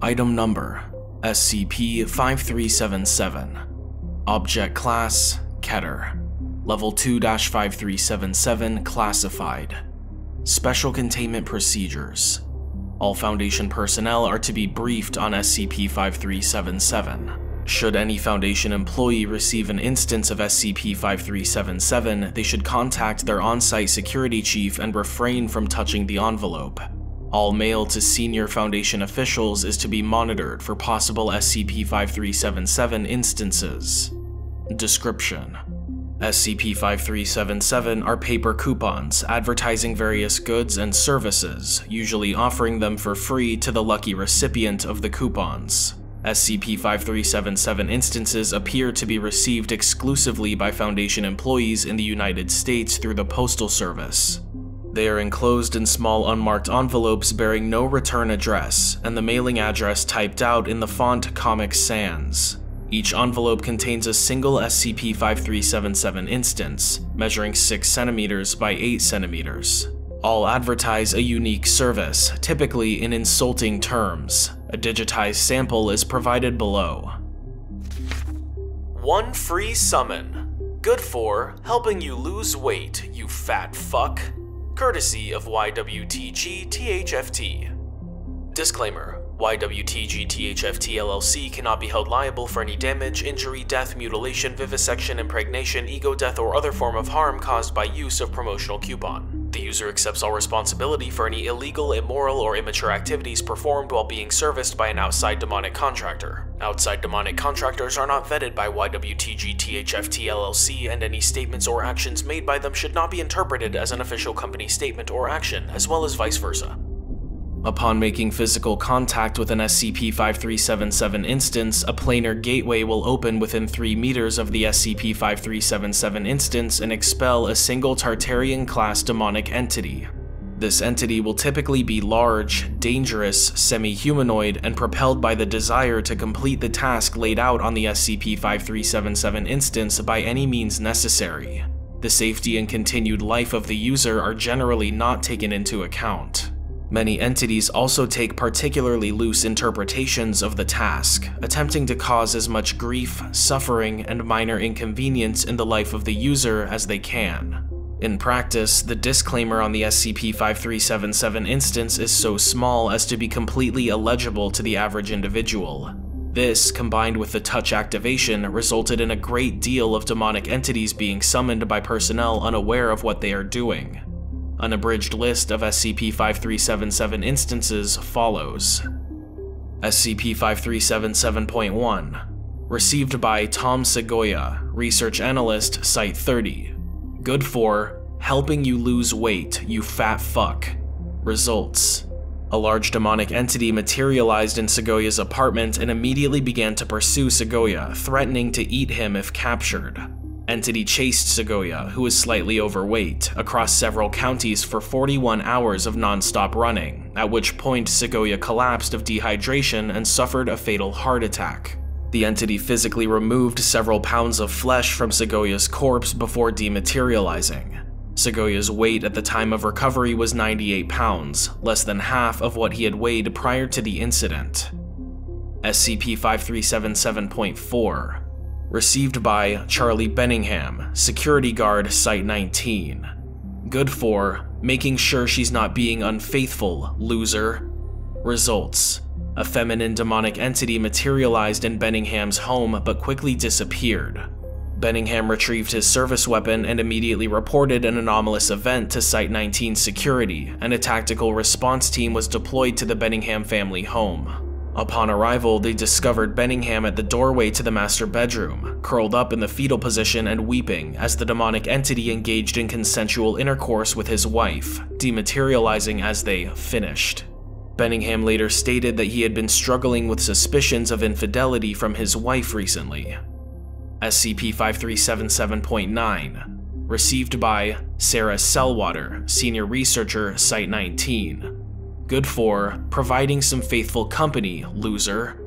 Item Number SCP-5377 Object Class Keter. Level 2-5377 Classified. Special Containment Procedures. All Foundation personnel are to be briefed on SCP-5377. Should any Foundation employee receive an instance of SCP-5377, they should contact their on-site security chief and refrain from touching the envelope. All mail to senior Foundation officials is to be monitored for possible SCP-5377 instances. Description SCP-5377 are paper coupons advertising various goods and services, usually offering them for free to the lucky recipient of the coupons. SCP-5377 instances appear to be received exclusively by Foundation employees in the United States through the Postal Service. They are enclosed in small unmarked envelopes bearing no return address, and the mailing address typed out in the font Comic Sans. Each envelope contains a single SCP-5377 instance, measuring 6 centimeters by 8 centimeters. All advertise a unique service, typically in insulting terms. A digitized sample is provided below. One free summon. Good for helping you lose weight, you fat fuck courtesy of YWTG THFT. Disclaimer YWTG LLC cannot be held liable for any damage, injury, death, mutilation, vivisection, impregnation, ego death, or other form of harm caused by use of promotional coupon. The user accepts all responsibility for any illegal, immoral, or immature activities performed while being serviced by an outside demonic contractor. Outside demonic contractors are not vetted by YWTG THFT LLC, and any statements or actions made by them should not be interpreted as an official company statement or action, as well as vice versa. Upon making physical contact with an SCP-5377 instance, a planar gateway will open within 3 meters of the SCP-5377 instance and expel a single Tartarian-class demonic entity. This entity will typically be large, dangerous, semi-humanoid, and propelled by the desire to complete the task laid out on the SCP-5377 instance by any means necessary. The safety and continued life of the user are generally not taken into account. Many entities also take particularly loose interpretations of the task, attempting to cause as much grief, suffering, and minor inconvenience in the life of the user as they can. In practice, the disclaimer on the SCP-5377 instance is so small as to be completely illegible to the average individual. This, combined with the touch activation, resulted in a great deal of demonic entities being summoned by personnel unaware of what they are doing. An abridged list of SCP-5377 instances follows. SCP-5377.1 Received by Tom Segoya, Research Analyst, Site-30. Good for helping you lose weight, you fat fuck. Results a large demonic entity materialized in Segoya's apartment and immediately began to pursue Segoya, threatening to eat him if captured. Entity chased Segoya, who was slightly overweight, across several counties for 41 hours of non-stop running, at which point Segoya collapsed of dehydration and suffered a fatal heart attack. The entity physically removed several pounds of flesh from Segoya's corpse before dematerializing. Segoya's weight at the time of recovery was 98 pounds, less than half of what he had weighed prior to the incident. SCP-5377.4 Received by Charlie Benningham, Security Guard Site-19. Good for making sure she's not being unfaithful, loser. Results. A feminine demonic entity materialized in Benningham's home but quickly disappeared. Benningham retrieved his service weapon and immediately reported an anomalous event to Site-19 security, and a tactical response team was deployed to the Benningham family home. Upon arrival, they discovered Benningham at the doorway to the master bedroom, curled up in the fetal position and weeping as the demonic entity engaged in consensual intercourse with his wife, dematerializing as they finished. Benningham later stated that he had been struggling with suspicions of infidelity from his wife recently. SCP-5377.9 Received by Sarah Sellwater, Senior Researcher, Site-19 Good for providing some faithful company, loser.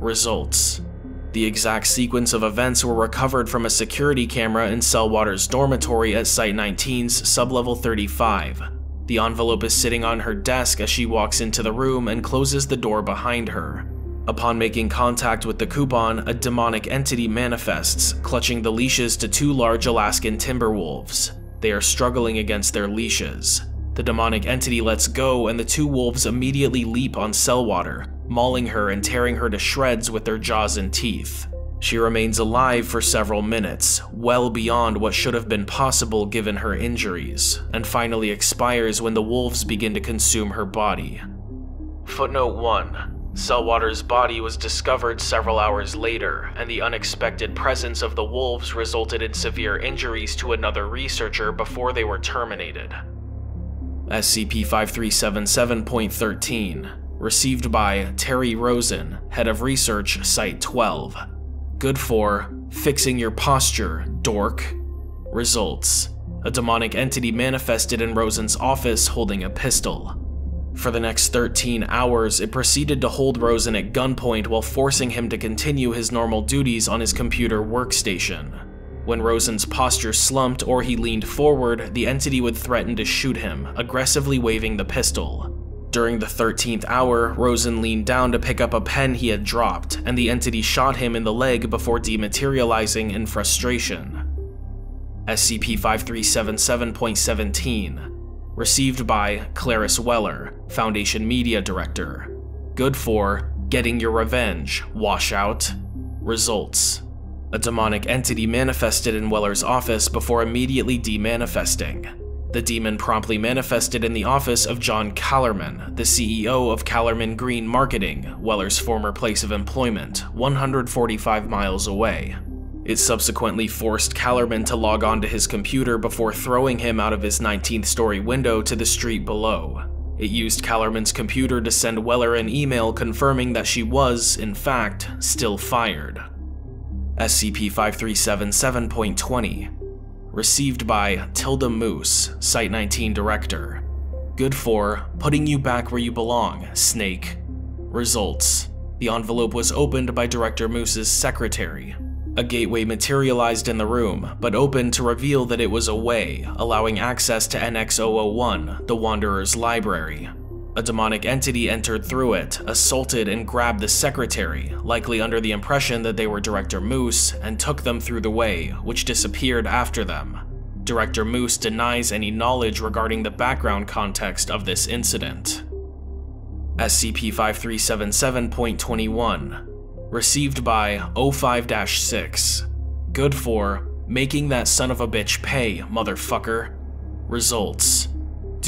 Results. The exact sequence of events were recovered from a security camera in Sellwater's dormitory at Site 19's sublevel 35. The envelope is sitting on her desk as she walks into the room and closes the door behind her. Upon making contact with the coupon, a demonic entity manifests, clutching the leashes to two large Alaskan timber wolves. They are struggling against their leashes. The demonic entity lets go and the two wolves immediately leap on Sellwater, mauling her and tearing her to shreds with their jaws and teeth. She remains alive for several minutes, well beyond what should have been possible given her injuries, and finally expires when the wolves begin to consume her body. Footnote 1. Sellwater's body was discovered several hours later, and the unexpected presence of the wolves resulted in severe injuries to another researcher before they were terminated. SCP-5377.13 Received by Terry Rosen, Head of Research, Site 12 Good for Fixing Your Posture, Dork Results A demonic entity manifested in Rosen's office holding a pistol. For the next 13 hours, it proceeded to hold Rosen at gunpoint while forcing him to continue his normal duties on his computer workstation. When Rosen's posture slumped or he leaned forward, the entity would threaten to shoot him, aggressively waving the pistol. During the 13th hour, Rosen leaned down to pick up a pen he had dropped, and the entity shot him in the leg before dematerializing in frustration. SCP-5377.17 Received by Clarice Weller, Foundation Media Director. Good for Getting Your Revenge, Washout. Results A demonic entity manifested in Weller's office before immediately demanifesting. The demon promptly manifested in the office of John Callerman, the CEO of Callerman Green Marketing, Weller's former place of employment, 145 miles away. It subsequently forced Callerman to log onto his computer before throwing him out of his 19th story window to the street below. It used Callerman's computer to send Weller an email confirming that she was, in fact, still fired. SCP-5377.20 Received by Tilda Moose, Site-19 Director. Good for putting you back where you belong, Snake. Results The envelope was opened by Director Moose's secretary, a gateway materialized in the room, but opened to reveal that it was a way, allowing access to NX-001, the Wanderer's library. A demonic entity entered through it, assaulted and grabbed the secretary, likely under the impression that they were Director Moose, and took them through the way, which disappeared after them. Director Moose denies any knowledge regarding the background context of this incident. SCP-5377.21 Received by O5-6. Good for making that son of a bitch pay, motherfucker. Results.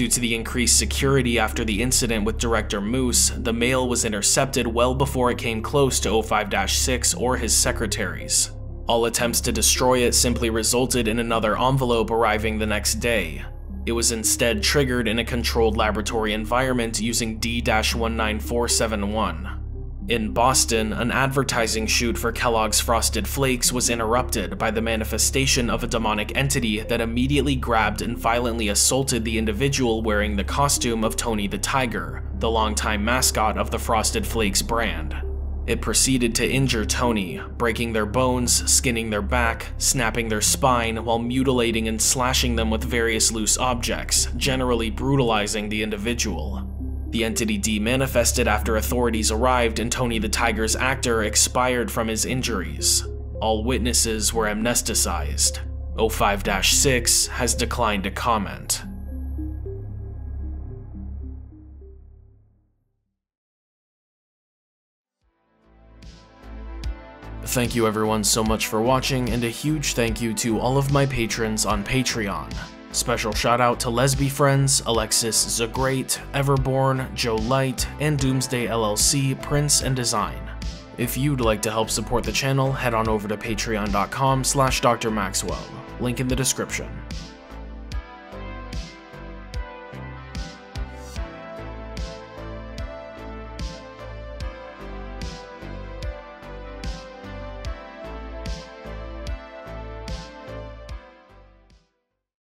Due to the increased security after the incident with Director Moose, the mail was intercepted well before it came close to O5-6 or his secretaries. All attempts to destroy it simply resulted in another envelope arriving the next day. It was instead triggered in a controlled laboratory environment using D-19471. In Boston, an advertising shoot for Kellogg's Frosted Flakes was interrupted by the manifestation of a demonic entity that immediately grabbed and violently assaulted the individual wearing the costume of Tony the Tiger, the longtime mascot of the Frosted Flakes brand. It proceeded to injure Tony, breaking their bones, skinning their back, snapping their spine, while mutilating and slashing them with various loose objects, generally brutalizing the individual. The entity D manifested after authorities arrived and Tony the Tiger's actor expired from his injuries. All witnesses were amnesticized. O5-6 has declined to comment. Thank you everyone so much for watching, and a huge thank you to all of my patrons on Patreon. Special shout out to Lesby Friends, Alexis Great, Everborn, Joe Light, and Doomsday LLC, Prince and Design. If you'd like to help support the channel, head on over to patreon.com slash drmaxwell, link in the description.